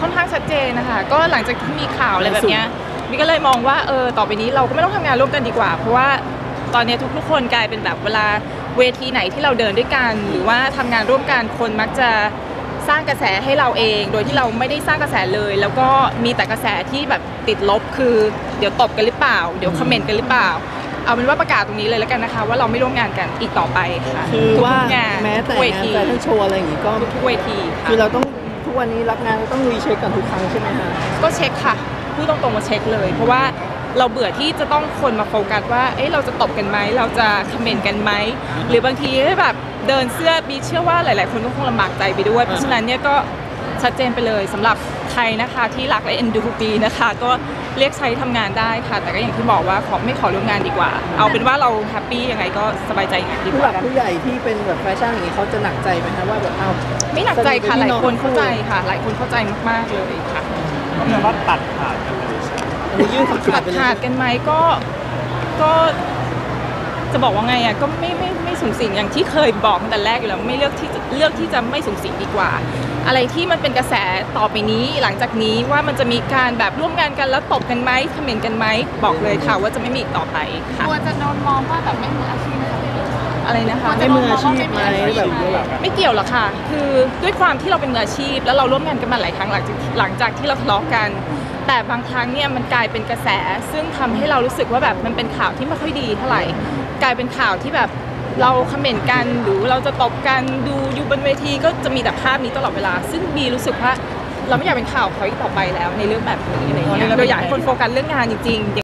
ค่อนข้างชัดเจนนะคะ ก็หลังจากที่มีข่าวอะไรแบบเนี้ยบีก็เลยมองว่าเออต่อไปนี้เราก็ไม่ต้องทำงานร่วมกันดีกว่า เพราะว่าตอนเนี้ยทุกๆคนกลายเป็นแบบเวลาเวทีไหนที่เราเดินด้วยกัน หรือว่าทำงานร่วมกันคนมักจะสร้างกระแสให้เราเอง โดยที่เราไม่ได้สร้างกระแสเลย แล้วก็มีแต่กระแสที่แบบติดลบคือ เดี๋ยวตบกันหรือเปล่า เดี๋ยวคอมเมนต์กันหรือเปล่า เอาเป็นว่าประกาศตรงนี้เลยแล้วกันนะคะ ว่าเราไม่ร่วมงานกันอีกต่อไปค่ะคือว่าทุกๆงานแม้แต่ทุกเวงานทีแฟชั่นโชว์อะไรอย่างงี้ก็ทุกเวทีค่ะคือเราต้อง ทุกวันนี้รับงานต้อง recheck กันทุกครั้งใช่ไหมฮะก็เช็คค่ะพูดตรงๆมาเช็คเลย เพราะว่าเราเบื่อที่จะต้องคนมาโฟกัสว่า เอ้ยเราจะตบกันไหม เราจะคอมเมนต์กันไหม หรือบางทีแบบเดินเสื้อบีเชื่อว่าหลาย ๆ คนก็คงลำบากใจไปด้วย เพราะฉะนั้นเนี่ยก็ชัดเจนไปเลยสำหรับใครนะคะที่รักและเอ็นดูบีนะคะ ก็ เรียกใช้ทำงานได้ค่ะ แต่ก็อย่างที่บอกว่าขอไม่ขอร่วมงานดีกว่า เอาเป็นว่าเราแฮปปี้ยังไงก็สบายใจอย่างนั้นดีกว่า ผู้หลักผู้ใหญ่ที่เป็นแบบแฟชั่นอย่างงี้เขาจะหนักใจไหมฮะว่าแบบเอ้า ไม่หนักใจค่ะสนิทกับหลายคนพี่น้องเข้าใจค่ะ หลายคนเข้าใจมากๆเลยค่ะ ก็แปลว่าตัดขาดกันเลยใช่ไหม อันนี้ยื่นขาดขาดไปเลยขาดกันไหมก็ก็จะบอกว่าไงอะก็ไม่ไม่ไม่สูงสิงอย่างที่เคยบอกตั้งแต่แรกอยู่แล้วไม่เลือกที่จะเลือกที่จะไม่สูงสิงดีกว่า อะไรที่มันเป็นกระแสต่อไปนี้ หลังจากนี้ว่ามันจะมีการแบบร่วมงานกันแล้วตบกันไหมคอมเมนต์กันไหมบอกเลยค่ะว่าจะไม่มีอีกต่อไปค่ะกลัวจะโดนมองว่าแบบไม่มืออาชีพนะคะพี่อะไรนะคะไม่มืออาชีพไหมแบบนี้ไม่เกี่ยวหรอกค่ะ คือด้วยความที่เราเป็นมืออาชีพ แล้วเราร่วมงานกันมาหลายครั้งหลังจากหลังจากที่เราทะเลาะกัน แต่บางครั้งเนี่ยมันกลายเป็นกระแส ซึ่งทำให้เรารู้สึกว่าแบบมันเป็นข่าวที่ไม่ค่อยดีเท่าไหร่กลายเป็นข่าวที่แบบ เราคอมเมนต์กันหรือเราจะตบกันดูอยู่บนเวทีก็จะมีแต่ภาพนี้ตลอดเวลา ซึ่งบีรู้สึกว่าเราไม่อยากเป็นข่าวเขาอีกต่อไปแล้วในเรื่องแบบนี้อะไรอย่างเงี้ยเราอยากให้คนโฟกัสเรื่องงานจริงๆ